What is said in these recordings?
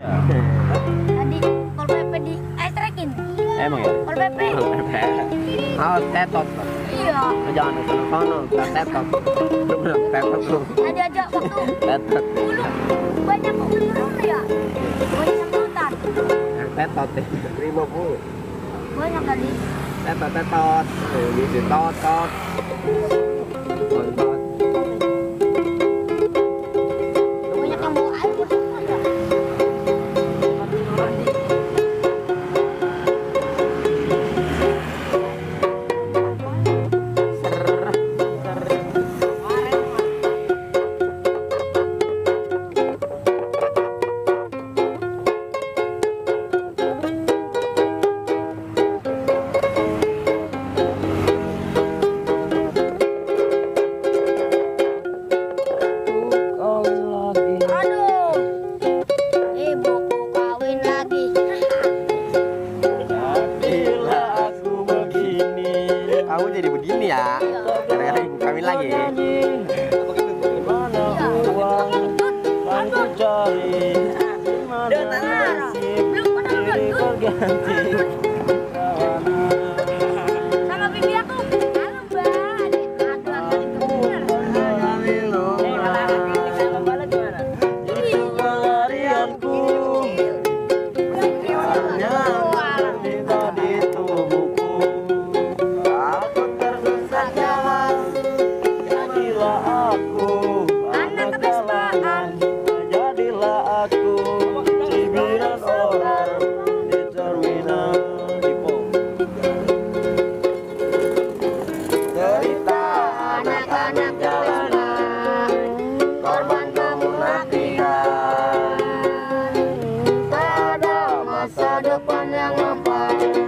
Tadi Pol PP di eh trekin. Emang ya? Pol PP. Awas tetot. Iya. Jangan ke sono, ke tetot. Lu bilang tetot lu. Tadi aja waktu Tetot. dulu banyak pengunjung ya. Banyak sambutan. Yang tetot deh. Lima puluh. Banyak kali. Tetot tetot. Eh, Gitu tot tot. Tot, kami lagi. Mana Iya. uang kan ku cari Udah, Mana Tara. nasib diri berganti aku Anak kebestaan. Jadilah aku Cibiran orang Di terminal Dipo Derita anak-anak jalanan Korban kemunafikan. Tak ada masa depan yang mempan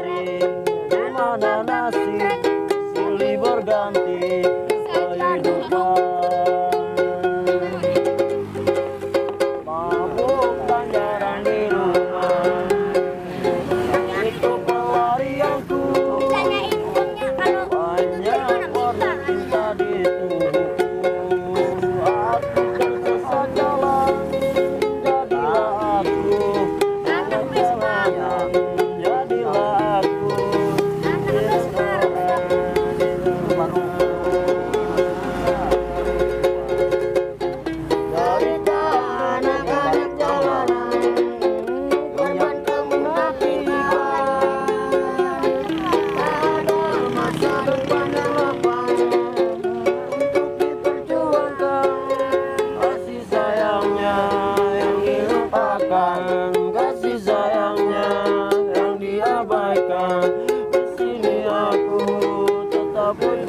ku cari Di mana dilupakan Kasih sayangnya yang diabaikan Di sini aku tetap berdiri